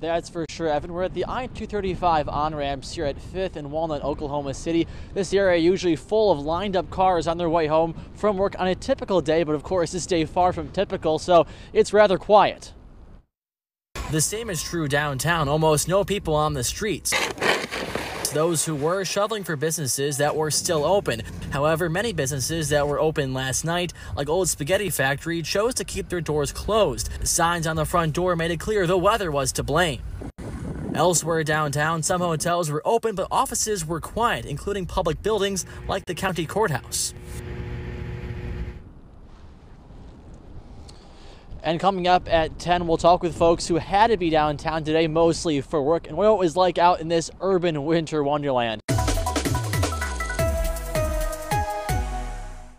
That's for sure, Evan. We're at the I-235 on-ramps here at 5th and Walnut, Oklahoma City. This area usually full of lined up cars on their way home from work on a typical day, but of course this day far from typical, so it's rather quiet. The same is true downtown. Almost no people on the streets those who were shoveling for businesses that were still open. However, many businesses that were open last night, like Old Spaghetti Factory, chose to keep their doors closed. Signs on the front door made it clear the weather was to blame. Elsewhere downtown, some hotels were open, but offices were quiet, including public buildings like the county courthouse. And coming up at 10, we'll talk with folks who had to be downtown today, mostly for work, and what it was like out in this urban winter wonderland.